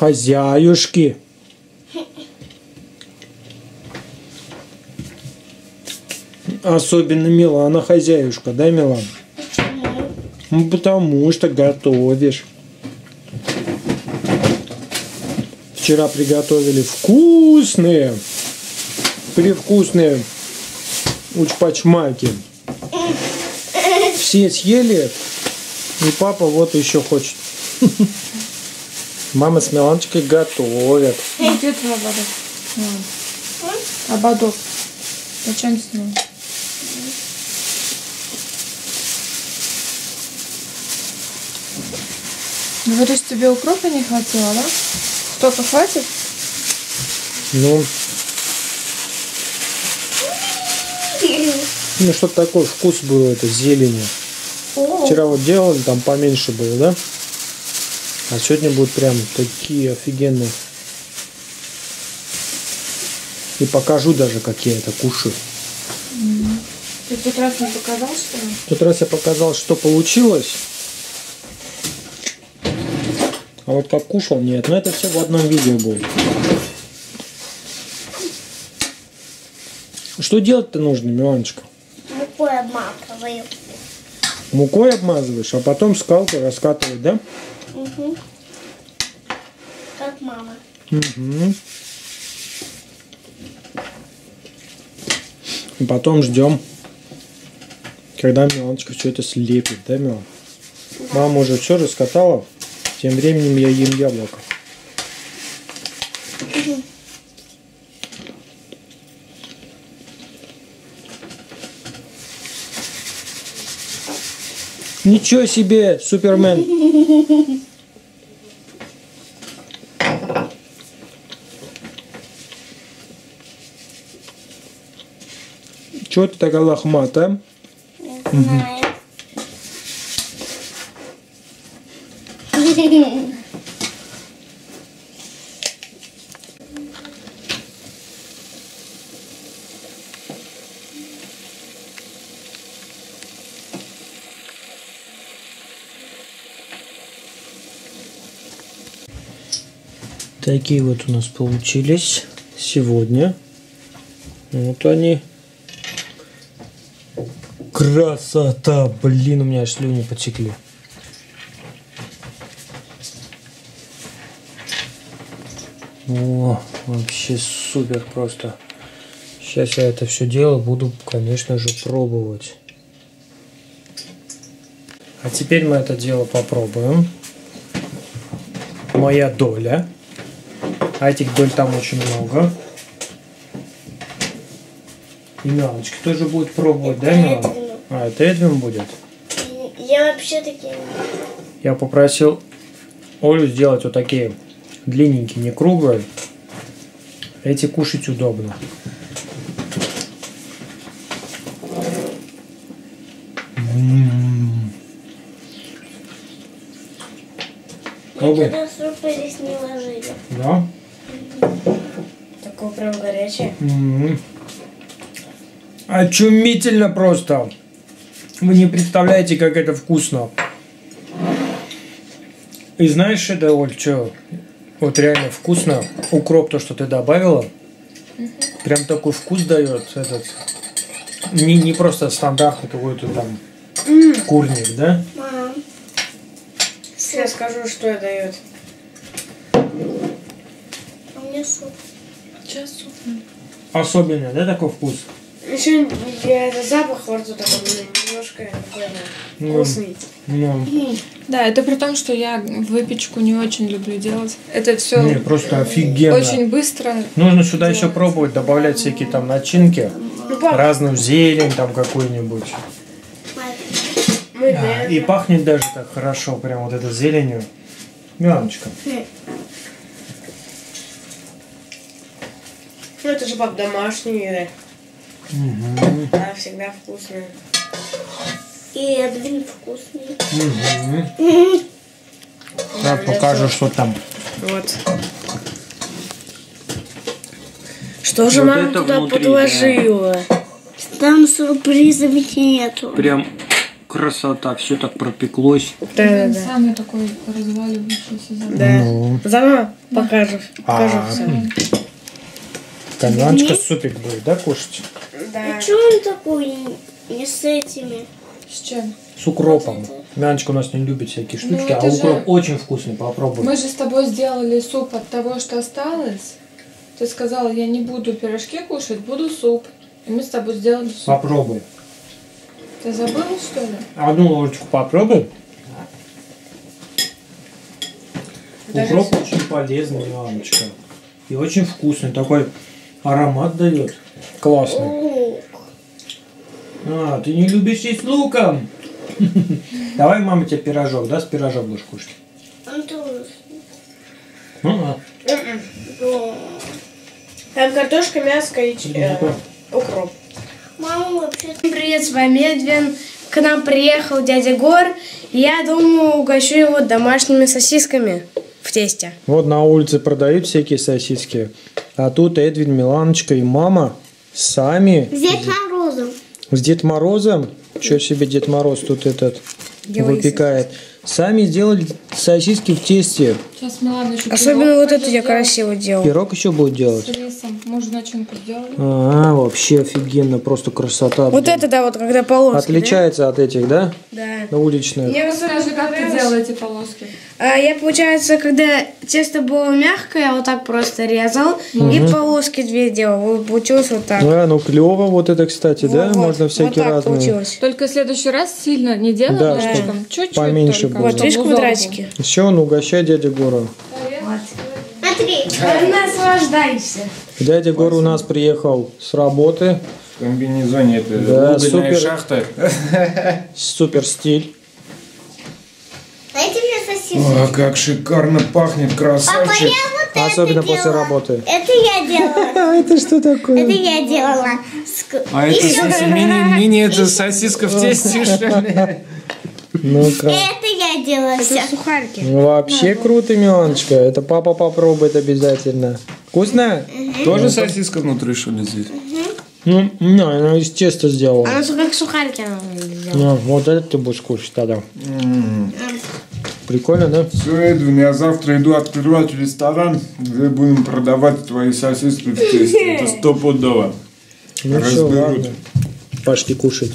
Хозяюшки. Особенно Милана хозяюшка, да, Милан? Почему? Ну, потому что готовишь. Вчера приготовили вкусные, привкусные учпачмаки. Все съели, и папа вот еще хочет. Мама с Миланчикой готовят. Где твой ободок? Ободок. Зачем снял? Говоришь, тебе укропа не хватило, да? Столько хватит? Ну, ну что такой вкус был это зелени. О, Вчера вот делали, там поменьше было, да? А сегодня будут прям такие офигенные. И покажу даже, как я это кушаю. Ты в тот раз не показал, что ли? В тот раз я показал, что получилось. А вот как кушал, нет. Но это все в одном видео будет. Что делать-то нужно, Миланочка? мукой обмакиваю. Мукой обмазываешь, а потом скалкой раскатывать, да? Угу. Как мама. Угу. И потом ждем, когда Миланочка все это слепит, да, Милан? Мама уже все раскатала, тем временем я ем яблоко. Ничего себе, Супермен! Чего ты такая лохматая? Не знаю. Такие вот у нас получились сегодня. Вот они. Красота! Блин, у меня аж слюни потекли. О, вообще супер просто. Сейчас я это все дело буду, конечно же, пробовать. А теперь мы это дело попробуем. Моя доля. А этих доль там очень много. И Миланочка тоже будет пробовать, да, Милан? Эдвину. А, это Эдвин будет. Я вообще такие... Я попросил Олю сделать вот такие длинненькие, не круглые. Эти кушать удобно. М. Мы Пробуй. сюрприз не ложили. Да? Такое прям горячее. М. Очумительно просто. Вы не представляете, как это вкусно. И знаешь, это, Оль, что? Вот реально вкусно. Укроп, то, что ты добавила, прям такой вкус дает этот. Не, не просто стандартный какой-то там курник, да? Мам, Сейчас скажу, что дает. А мне суп. Сейчас суп. Особенный, да, такой вкус? Еще я это запах во рту такой немножко Ну, вкусный. ну, Да, это при том, что я выпечку не очень люблю делать. Это все не, просто офигенно. очень быстро. Нужно сюда еще пробовать добавлять всякие там начинки. Ну, разную зелень там какую-нибудь. Мы Да, для и пахнет даже так хорошо, прям вот этой зеленью. Миланочка. Ну, это же пап домашний, да. Мгм. Да, всегда вкусно. И Эдвин вкусный. Мгм. Сейчас покажу, что там. Вот. Что же Вот мама туда внутри, подложила? Там сюрпризов нету. Прям красота, все так пропеклось. Да, да, да. Самый такой разваливающийся запах. Да. Заново покажешь. Покажу А. все. Камянчика супик будет, да, кушать? Да. А что он такой не с этими? С чем? С укропом. Мяночка у нас не любит всякие штучки, Ну, а это же- укроп очень вкусный, попробуй. Мы же с тобой сделали суп от того, что осталось. Ты сказала, я не буду пирожки кушать, буду суп. И мы с тобой сделали суп. Попробуй. Ты забыл, что ли? Одну ложечку попробуй. Даже Укроп очень полезный, Миланочка. И очень вкусный, такой аромат дает. Классный. Лук. А, ты не любишь есть луком? Давай, мама, тебе пирожок, да, с пирожок будешь кушать. Ну, Да. Там картошка, мяско и э, укроп. Мама вообще Привет, с вами Эдвин. К нам приехал дядя Гор. Я думаю, угощу его домашними сосисками в тесте. Вот на улице продают всякие сосиски. А тут Эдвин, Миланочка и мама сами с Дед Морозом. с Дед Морозом. Что себе Дед Мороз тут этот Делай выпекает. Сами сделали сосиски в тесте. Сейчас Милана еще Особенно вот это я красиво делал. Пирог еще будет делать. С рисом. Может, начинку сделали? А, вообще офигенно, просто красота. Вот блин. это, да, вот когда полоски. Отличается от этих, да? Да. На уличных. Мне Расскажи, как ты делала эти полоски. А, я, получается, когда тесто было мягкое, я вот так просто резал и полоски две делал. Вот Получилось вот так. А, ну клево вот это, кстати, да? Вот, Можно вот всякие так разные. получилось. Только в следующий раз сильно не делай Да, ложечком. Чуть-чуть поменьше только. Вот, видишь, квадратики. Все, он угощай дядя Гора. Смотри. Наслаждайся. Дядя Гор у нас приехал с работы. В комбинезоне это Да, супер. шахта. Супер стиль. Дайте мне сосиску. О, как шикарно пахнет, Папа, я красавчик. вот Особенно это после делала. работы. Это я делала. А это что Это такое? я делала. Ск- А это, мини, мини, это сосиска в тесте, что ли? Ну-ка. Это я делала все. Сухарики. Вообще круто, Миланочка. Это папа попробует обязательно. Вкусно? Тоже сосиска внутри, что ли, здесь? Ну, не, она из теста сделала. Она как сухарики она сделала. Ну, вот это ты будешь кушать тогда. Прикольно, да? Все, Эдвин, я завтра иду открывать ресторан, где будем продавать твои сосиски в тесте. Это стопудово. Ну все, Разберут. ладно. Пошли кушать.